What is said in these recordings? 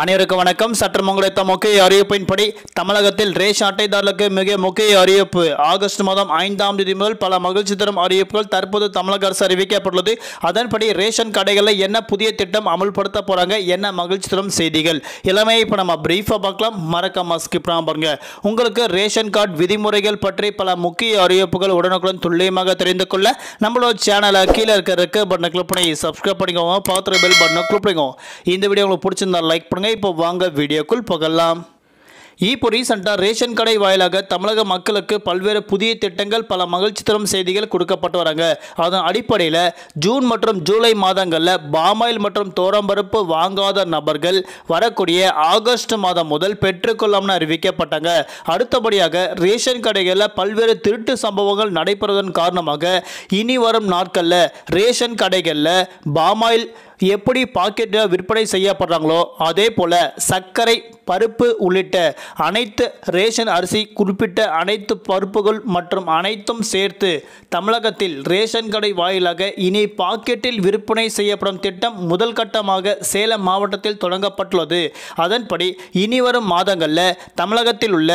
அனைவருக்கும் வணக்கம். சற்று கிடைத்த முக்கிய அறிவிப்பின்படி தமிழகத்தில் ரேஷன் அட்டைதாரர்களுக்கு மிக முக்கிய அறிவிப்பு. ஆகஸ்ட் மாதம் ஐந்தாம் தேதி முதல் பல மகிழ்ச்சி தரும் அறிவிப்புகள் தற்போது தமிழக அரசு அறிவிக்கப்பட்டுள்ளது. அதன்படி ரேஷன் கடைகளில் என்ன புதிய திட்டம் அமல்படுத்த போகிறாங்க என்ன மகிழ்ச்சி தரும் செய்திகள். இளமையை இப்போ நம்ம பிரீஃபாக பார்க்கலாம். மறக்காம ஸ்கிப் பாருங்க. உங்களுக்கு ரேஷன் கார்டு விதிமுறைகள் பற்றி பல முக்கிய அறிவிப்புகள் உடனுக்குடன் துல்லியமாக தெரிந்து கொள்ள நம்மளோட சேனலை கீழே இருக்க இருக்க பட்டனை கிளிக் பண்ணி சப்ஸ்கிரைப் பண்ணிக்கோங்க. பார்த்துற பெல் பட்டனை கிளிக் பண்ணிக்கோங்க. இந்த வீடியோ உங்களுக்கு பிடிச்சிருந்தா லைக் பண்ணுங்க. இப்போ வாங்க வீடியோக்குள் போகலாம். இப்போ ரீசெண்டாக ரேஷன் கடை வாயிலாக தமிழக மக்களுக்கு பல்வேறு புதிய திட்டங்கள் பல மகிழ்ச்சி தரும் செய்திகள் கொடுக்கப்பட்டு வராங்க. அதன் அடிப்படையில் ஜூன் மற்றும் ஜூலை மாதங்களில் பாமாயில் மற்றும் தோரம்பருப்பு வாங்காத நபர்கள் வரக்கூடிய ஆகஸ்ட் மாதம் முதல் பெற்றுக்கொள்ளாம்னு அறிவிக்கப்பட்டாங்க. அடுத்தபடியாக ரேஷன் கடைகளில் பல்வேறு திருட்டு சம்பவங்கள் நடைபெறுவதன் காரணமாக இனி வரும் நாட்களில் ரேஷன் கடைகளில் பாமாயில் எப்படி பாக்கெட்டில் விற்பனை செய்யப்படுறாங்களோ அதே போல் சர்க்கரை பருப்பு உள்ளிட்ட அனைத்து ரேஷன் அரிசி குறிப்பிட்ட அனைத்து பருப்புகள் மற்றும் அனைத்தும் சேர்த்து தமிழகத்தில் ரேஷன் கடை வாயிலாக இனி பாக்கெட்டில் விற்பனை செய்யப்படும் திட்டம் முதல் கட்டமாக சேலம் மாவட்டத்தில் தொடங்கப்பட்டுள்ளது. அதன்படி இனி வரும் மாதங்களில் தமிழகத்தில் உள்ள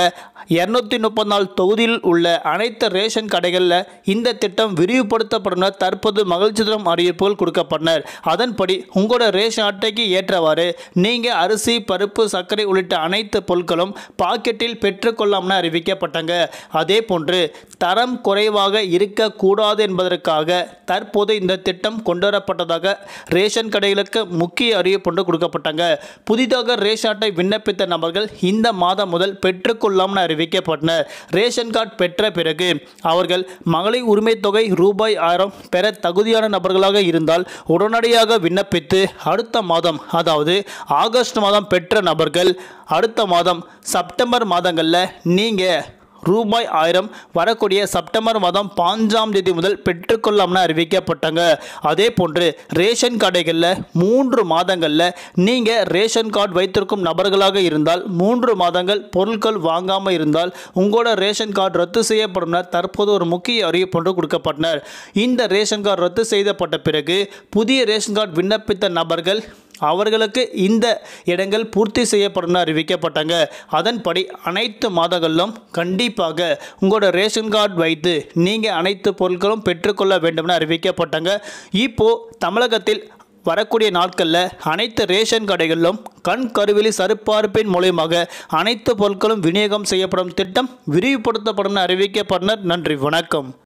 இருநூத்தி முப்பத்தி நாலு தொகுதியில் உள்ள அனைத்து ரேஷன் கடைகளில் இந்த திட்டம் விரிவுபடுத்தப்படும் தற்போது மகிழ்ச்சி தரும் அறிவிப்புகள் கொடுக்கப்பட்டனர் அதன்படி உங்களோட ரேஷன் அட்டைக்கு ஏற்றவாறு நீங்கள் அரிசி பருப்பு சர்க்கரை உள்ளிட்ட அனைத்து பொருட்களும் பாக்கெட்டில் பெற்றுக்கொள்ளாம்னு அறிவிக்கப்பட்டாங்க. அதே போன்று தரம் குறைவாக இருக்கக்கூடாது என்பதற்காக தற்போது இந்த திட்டம் கொண்டு வரப்பட்டதாக ரேஷன் கடைகளுக்கு முக்கிய அறிவிப்பு ஒன்று கொடுக்கப்பட்டாங்க. புதிதாக ரேஷன் அட்டை விண்ணப்பித்த நபர்கள் இந்த மாதம் முதல் பெற்றுக்கொள்ளாம்னு அறிவிக்கப்பட்டனர். ரேஷன் கார்டு பெற்ற பிறகு அவர்கள் மகளிர் உரிமை தொகை ரூபாய் ஆயிரம் பெற தகுதியான நபர்களாக இருந்தால் உடனடியாக விண்ணப்பித்து அடுத்த மாதம் அதாவது ஆகஸ்ட் மாதம் பெற்ற நபர்கள் அடுத்த மாதம் செப்டம்பர் மாதங்களில் நீங்கள் ரூபாய் ஆயிரம் வரக்கூடிய செப்டம்பர் மாதம் பாஞ்சாம் தேதி முதல் பெற்றுக்கொள்ளாமல் அறிவிக்கப்பட்டாங்க. அதே போன்று ரேஷன் கடைகளில் மூன்று மாதங்களில் நீங்கள் ரேஷன் கார்டு வைத்திருக்கும் நபர்களாக இருந்தால் மூன்று மாதங்கள் பொருட்கள் வாங்காமல் இருந்தால் உங்களோட ரேஷன் கார்டு ரத்து செய்யப்படும் தற்போது ஒரு முக்கிய அறிவிப்பு ஒன்று கொடுக்கப்பட்டனர். இந்த ரேஷன் கார்டு ரத்து செய்யப்பட்ட பிறகு புதிய ரேஷன் கார்டு விண்ணப்பித்த நபர்கள் அவர்களுக்கு இந்த இடங்கள் பூர்த்தி செய்யப்படும் அறிவிக்கப்பட்டாங்க. அதன்படி அனைத்து மாதங்களிலும் கண்டிப்பாக உங்களோட ரேஷன் கார்டு வைத்து நீங்கள் அனைத்து பொருட்களும் பெற்றுக்கொள்ள வேண்டும்னு அறிவிக்கப்பட்டாங்க. இப்போது தமிழகத்தில் வரக்கூடிய நாட்களில் அனைத்து ரேஷன் கடைகளிலும் கண் கருவிலி சரிபார்ப்பின் மூலயமாக அனைத்து பொருட்களும் விநியோகம் செய்யப்படும் திட்டம் விரிவுபடுத்தப்படும் அறிவிக்கப்பட்டனர். நன்றி வணக்கம்.